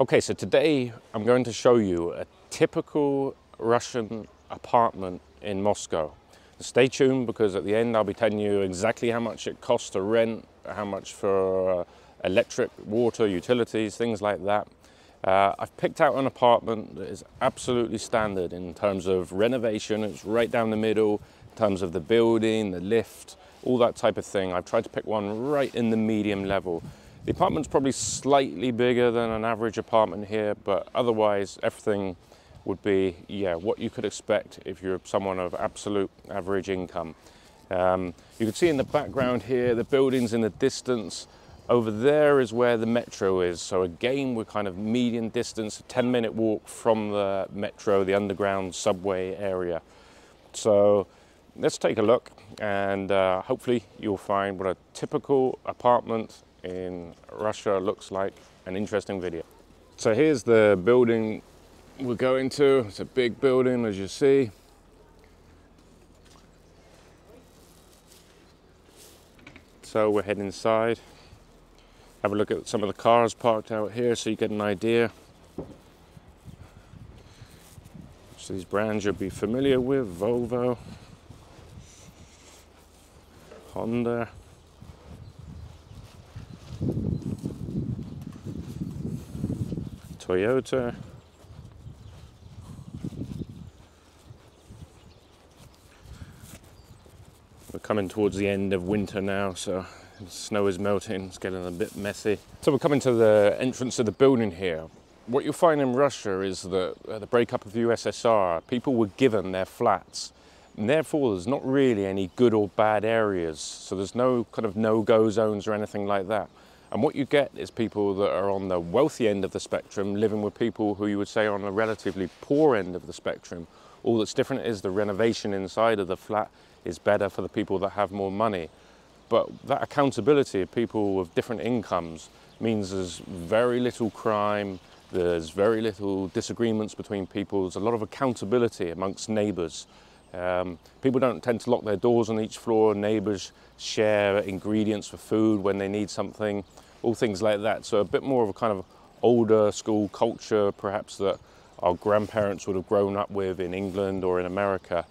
Okay, so today I'm going to show you a typical Russian apartment in Moscow. Stay tuned because at the end I'll be telling you exactly how much it costs to rent, how much for uh, electric, water, utilities, things like that. Uh, I've picked out an apartment that is absolutely standard in terms of renovation. It's right down the middle, in terms of the building, the lift, all that type of thing. I've tried to pick one right in the medium level. The apartment's probably slightly bigger than an average apartment here, but otherwise everything would be, yeah, what you could expect if you're someone of absolute average income. Um, you can see in the background here, the buildings in the distance. Over there is where the metro is. So again, we're kind of median distance, a 10 minute walk from the metro, the underground subway area. So let's take a look and uh, hopefully you'll find what a typical apartment in Russia looks like, an interesting video. So here's the building we're going to. It's a big building as you see. So we're heading inside. Have a look at some of the cars parked out here so you get an idea. So these brands you'll be familiar with, Volvo, Honda, Toyota. We're coming towards the end of winter now, so the snow is melting, it's getting a bit messy. So we're coming to the entrance of the building here. What you'll find in Russia is that at the breakup of the USSR, people were given their flats. And therefore, there's not really any good or bad areas. So there's no kind of no-go zones or anything like that. And what you get is people that are on the wealthy end of the spectrum living with people who you would say are on the relatively poor end of the spectrum. All that's different is the renovation inside of the flat is better for the people that have more money. But that accountability of people with different incomes means there's very little crime, there's very little disagreements between people, there's a lot of accountability amongst neighbours. Um, people don't tend to lock their doors on each floor, neighbours share ingredients for food when they need something, all things like that. So a bit more of a kind of older school culture perhaps that our grandparents would have grown up with in England or in America.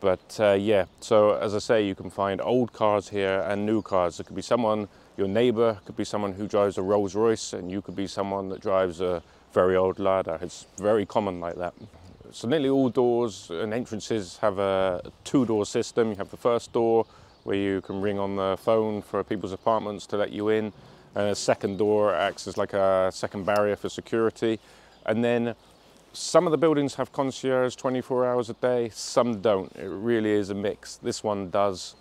But uh, yeah, so as I say, you can find old cars here and new cars. It could be someone, your neighbor could be someone who drives a Rolls Royce and you could be someone that drives a very old Lada. It's very common like that. So nearly all doors and entrances have a two-door system. You have the first door where you can ring on the phone for people's apartments to let you in. And a second door acts as like a second barrier for security. And then some of the buildings have concierge 24 hours a day, some don't. It really is a mix. This one does.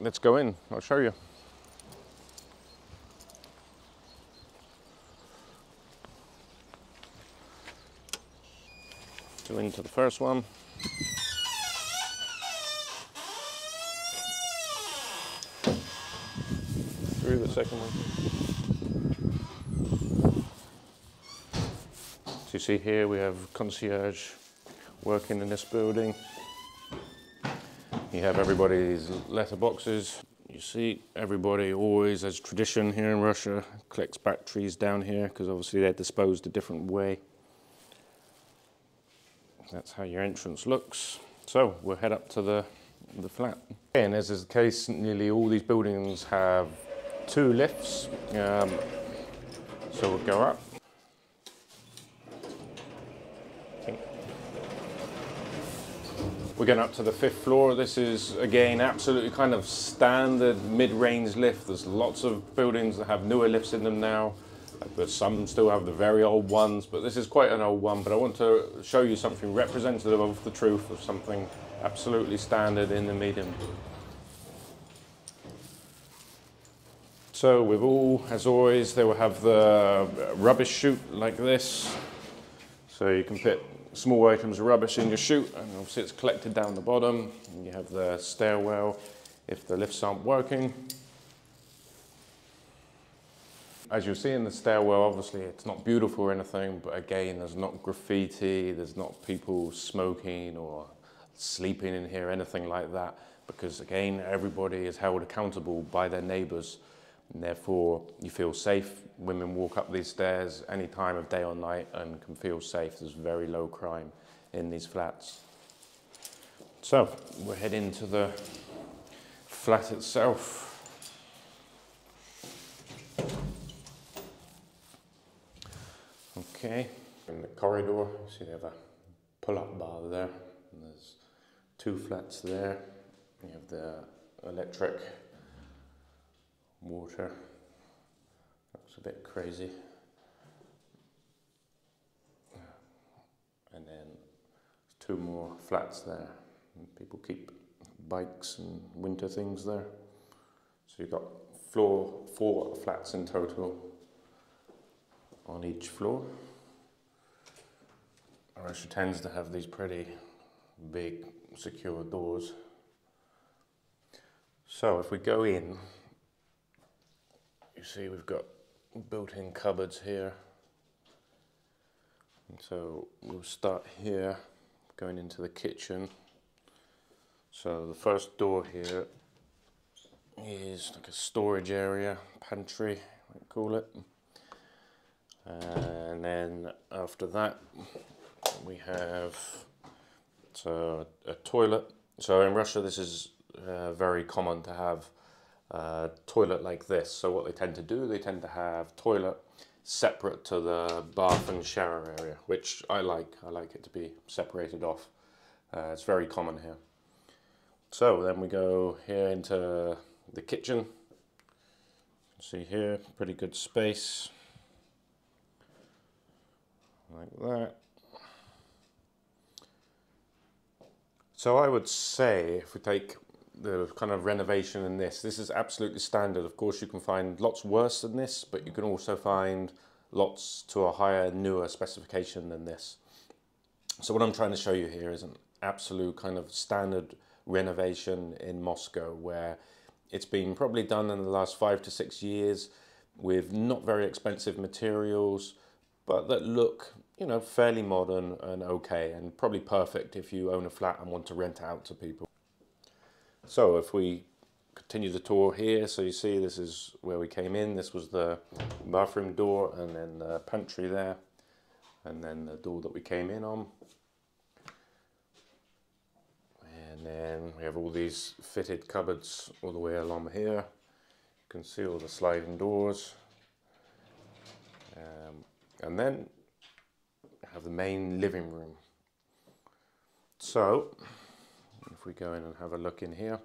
Let's go in, I'll show you. So into the first one. Through the second one. So you see here we have concierge working in this building. You have everybody's letterboxes. You see everybody always, as tradition here in Russia, collects batteries down here because obviously they're disposed a different way. That's how your entrance looks. So we'll head up to the, the flat. And as is the case, nearly all these buildings have two lifts. Um, so we'll go up We're going up to the fifth floor. This is, again, absolutely kind of standard mid-range lift. There's lots of buildings that have newer lifts in them now, but some still have the very old ones. But this is quite an old one, but I want to show you something representative of the truth of something absolutely standard in the medium. So with all, as always, they will have the rubbish chute like this. So you can fit small items of rubbish in your chute and obviously it's collected down the bottom and you have the stairwell if the lifts aren't working. As you'll see in the stairwell, obviously it's not beautiful or anything, but again, there's not graffiti, there's not people smoking or sleeping in here, anything like that, because again, everybody is held accountable by their neighbors. and therefore you feel safe. Women walk up these stairs any time of day or night and can feel safe. There's very low crime in these flats. So we're heading to the flat itself. Okay, in the corridor, you see they have a pull-up bar there. There's two flats there. You have the electric water. Looks a bit crazy. And then two more flats there. And people keep bikes and winter things there. So you've got floor four flats in total on each floor. Russia tends to have these pretty big secure doors. So if we go in, you see we've got built-in cupboards here. And so we'll start here, going into the kitchen. So the first door here is like a storage area, pantry, I call it. And then after that, we have so a toilet. So in Russia, this is uh, very common to have a toilet like this. So what they tend to do, they tend to have toilet separate to the bath and shower area, which I like. I like it to be separated off. Uh, it's very common here. So then we go here into the kitchen. See here, pretty good space. Like that. So I would say if we take the kind of renovation in this, this is absolutely standard. Of course, you can find lots worse than this, but you can also find lots to a higher, newer specification than this. So what I'm trying to show you here is an absolute kind of standard renovation in Moscow where it's been probably done in the last five to six years with not very expensive materials, but that look you know, fairly modern and okay, and probably perfect if you own a flat and want to rent out to people. So if we continue the tour here, so you see this is where we came in. This was the bathroom door and then the pantry there, and then the door that we came in on. And then we have all these fitted cupboards all the way along here. You can see all the sliding doors. Um, and then have the main living room. So, if we go in and have a look in here.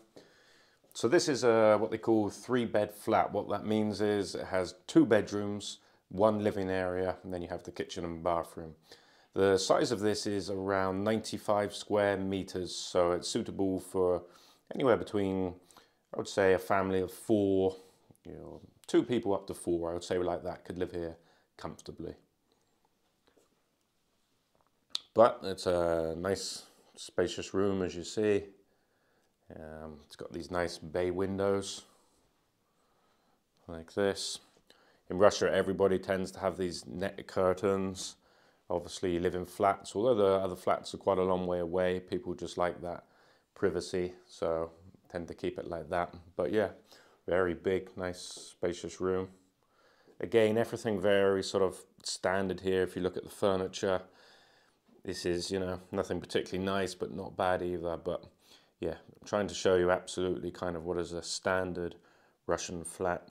So this is a, what they call three bed flat. What that means is it has two bedrooms, one living area, and then you have the kitchen and bathroom. The size of this is around 95 square meters, so it's suitable for anywhere between, I would say, a family of four, you know, two people up to four, I would say like that, could live here comfortably. But it's a nice spacious room as you see. Um, it's got these nice bay windows like this. In Russia everybody tends to have these net curtains. Obviously you live in flats, although the other flats are quite a long way away, people just like that privacy, so tend to keep it like that. But yeah, very big, nice spacious room. Again, everything very sort of standard here if you look at the furniture. This is, you know, nothing particularly nice, but not bad either. But yeah, I'm trying to show you absolutely kind of what is a standard Russian flat.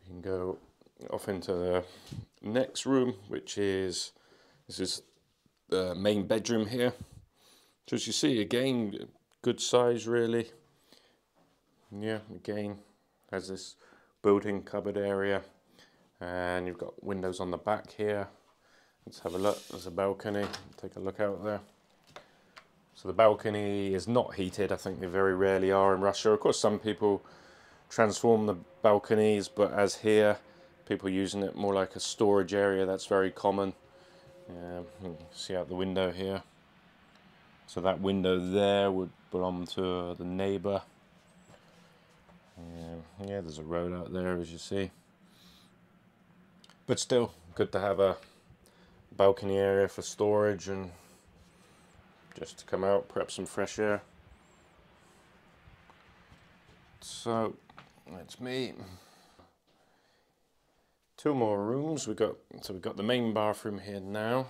We can go off into the next room, which is, this is the main bedroom here. So as you see, again, good size really. Yeah, again, has this built-in cupboard area. And you've got windows on the back here. Let's have a look. There's a balcony. Take a look out there. So the balcony is not heated. I think they very rarely are in Russia. Of course, some people transform the balconies, but as here, people using it more like a storage area. That's very common. Um, see out the window here. So that window there would belong to the neighbour. Yeah, there's a road out there, as you see. But still, good to have a balcony area for storage and just to come out, prep some fresh air. So That's me. Two more rooms. We got so we've got the main bathroom here now.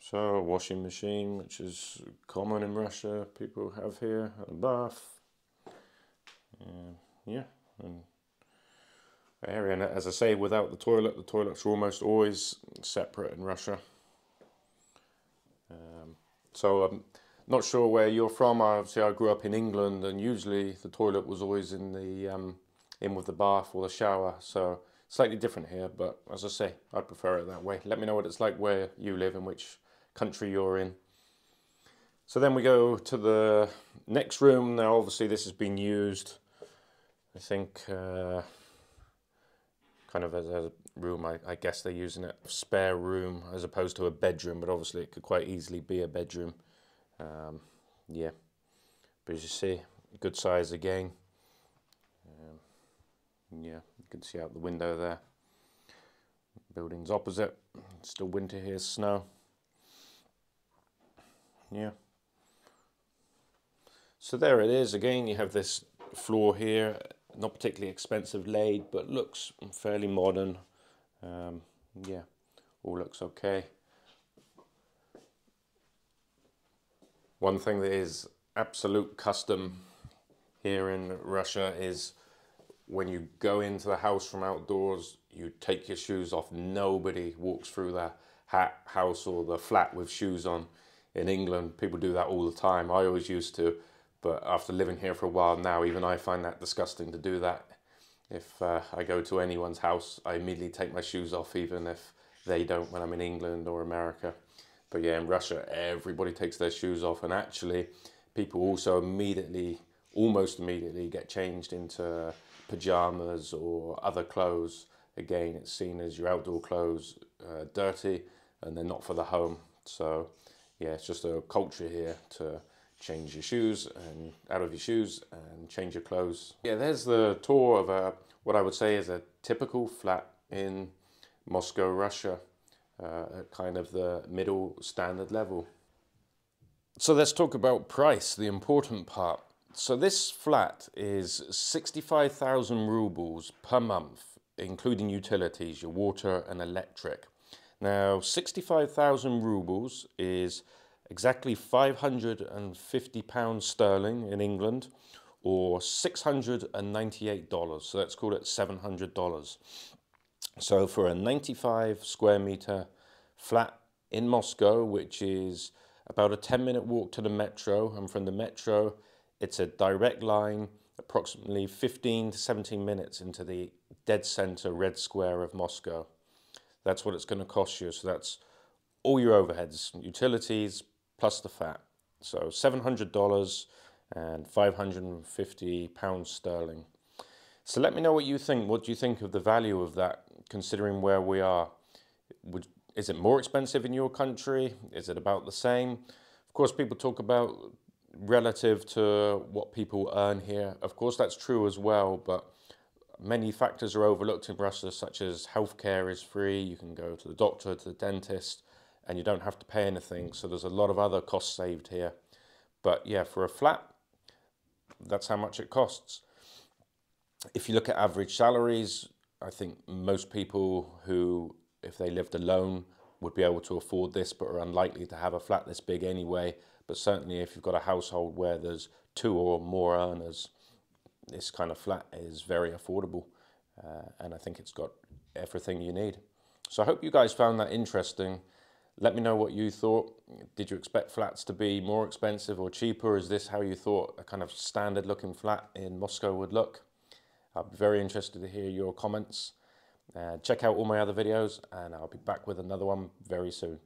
So a washing machine, which is common in Russia, people have here, a bath. Yeah, and area. And as I say, without the toilet, the toilets are almost always separate in Russia. Um, so I'm not sure where you're from. Obviously, I grew up in England, and usually the toilet was always in the um, in with the bath or the shower. So slightly different here, but as I say, I'd prefer it that way. Let me know what it's like where you live and which country you're in. So then we go to the next room. Now, obviously, this has been used. I think. Uh, kind of as a room. I, I, guess they're using it spare room as opposed to a bedroom, but obviously it could quite easily be a bedroom. Um, yeah, but as you see, good size again. Um, yeah, you can see out the window there. Buildings opposite. Still winter here, snow. Yeah. So there it is. Again, you have this floor here not particularly expensive laid, but looks fairly modern. Um, yeah, all looks okay. One thing that is absolute custom here in Russia is when you go into the house from outdoors, you take your shoes off. Nobody walks through the hat house or the flat with shoes on. In England, people do that all the time. I always used to but after living here for a while now, even I find that disgusting to do that. If uh, I go to anyone's house, I immediately take my shoes off, even if they don't when I'm in England or America. But yeah, in Russia, everybody takes their shoes off, and actually, people also immediately, almost immediately, get changed into pajamas or other clothes. Again, it's seen as your outdoor clothes uh, dirty and they're not for the home. So, yeah, it's just a culture here to change your shoes and out of your shoes and change your clothes. Yeah, there's the tour of a, what I would say is a typical flat in Moscow, Russia, uh, at kind of the middle standard level. So let's talk about price, the important part. So this flat is 65,000 rubles per month, including utilities, your water and electric. Now, 65,000 rubles is exactly 550 pounds sterling in England or $698. So let's call it $700. So for a 95 square meter flat in Moscow, which is about a 10 minute walk to the metro, and from the metro, it's a direct line approximately 15 to 17 minutes into the dead center red square of Moscow. That's what it's going to cost you. So that's all your overheads, utilities, plus the fat. So $700 and 550 pounds sterling. So let me know what you think. What do you think of the value of that, considering where we are? Would, is it more expensive in your country? Is it about the same? Of course, people talk about relative to what people earn here. Of course, that's true as well, but many factors are overlooked in Russia, such as healthcare is free, you can go to the doctor, to the dentist, and you don't have to pay anything. So there's a lot of other costs saved here. But yeah, for a flat, that's how much it costs. If you look at average salaries, I think most people who, if they lived alone, would be able to afford this, but are unlikely to have a flat this big anyway. But certainly, if you've got a household where there's two or more earners, this kind of flat is very affordable. Uh, and I think it's got everything you need. So I hope you guys found that interesting. Let me know what you thought. Did you expect flats to be more expensive or cheaper? Is this how you thought a kind of standard looking flat in Moscow would look? I'd be very interested to hear your comments. Uh, check out all my other videos and I'll be back with another one very soon.